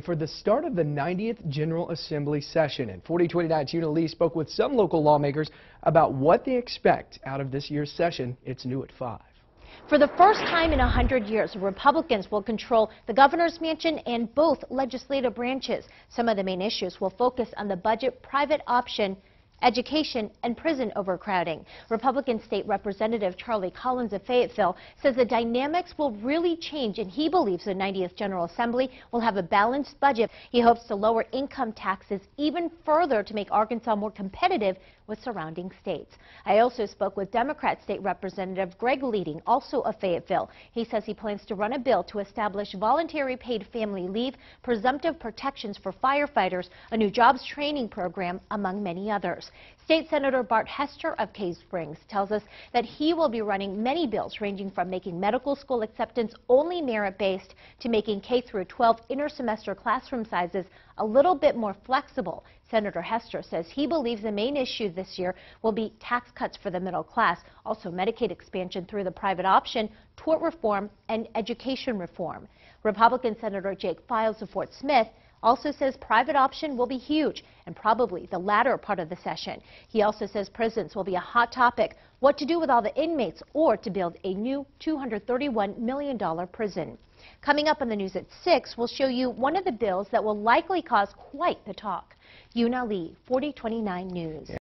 for the start of the 90th General Assembly session. And 4029's Yuna Lee spoke with some local lawmakers about what they expect out of this year's session. It's new at 5. For the first time in 100 years, Republicans will control the governor's mansion and both legislative branches. Some of the main issues will focus on the budget private option education, and prison overcrowding. Republican State Representative Charlie Collins of Fayetteville says the dynamics will really change, and he believes the 90th General Assembly will have a balanced budget. He hopes to lower income taxes even further to make Arkansas more competitive with surrounding states. I also spoke with Democrat State Representative Greg Leding, also of Fayetteville. He says he plans to run a bill to establish voluntary paid family leave, presumptive protections for firefighters, a new jobs training program, among many others. State Senator Bart Hester of Cave Springs tells us that he will be running many bills ranging from making medical school acceptance only merit-based to making K through 12 intersemester classroom sizes a little bit more flexible. Senator Hester says he believes the main issue this year will be tax cuts for the middle class, also Medicaid expansion through the private option, tort reform, and education reform. Republican Senator Jake Files of Fort Smith also says private option will be huge and probably the latter part of the session. He also says prisons will be a hot topic, what to do with all the inmates or to build a new $231 million prison. Coming up on the news at 6, we'll show you one of the bills that will likely cause quite the talk. Yuna Lee, 4029 News.